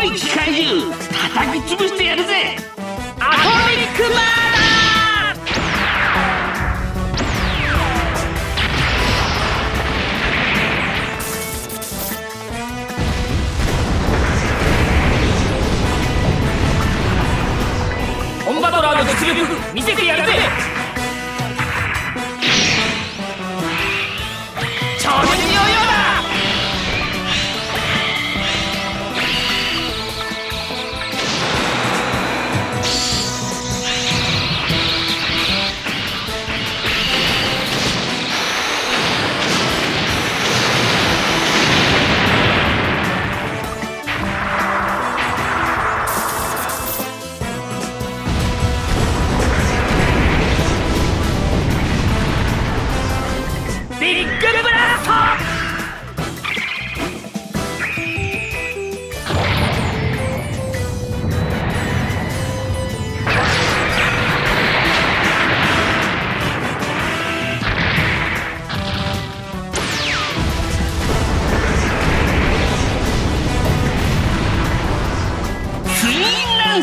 来い機械獣叩き潰してやるぜ。アトミックマン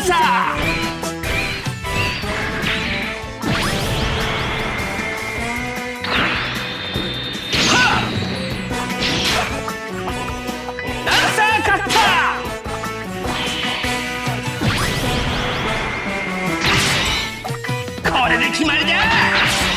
これで決まりだ。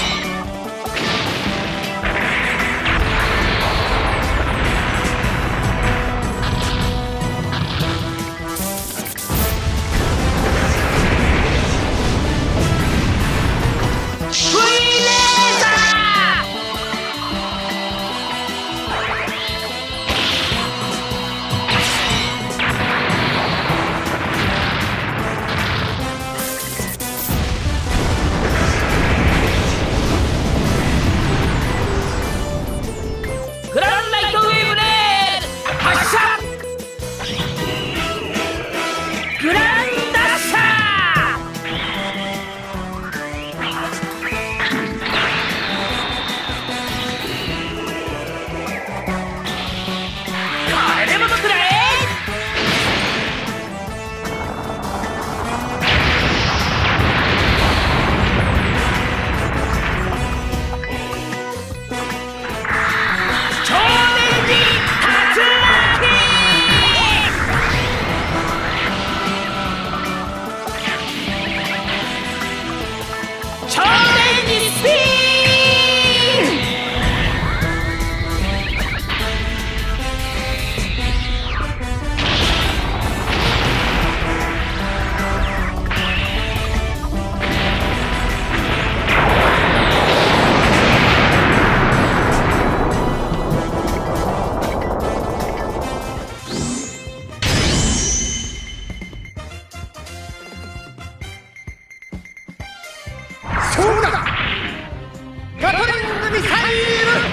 ミサイル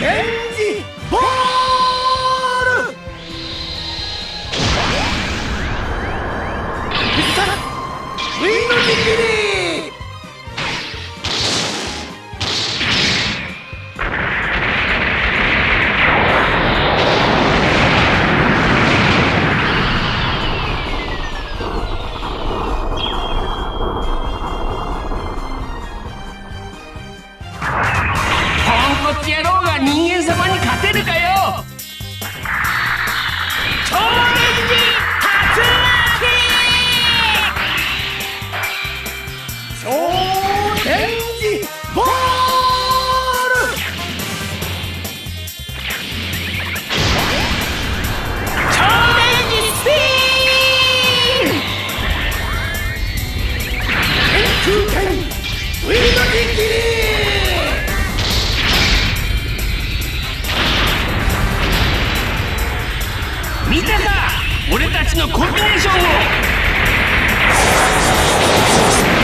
Hey! 見た俺たちのコンビネーションを。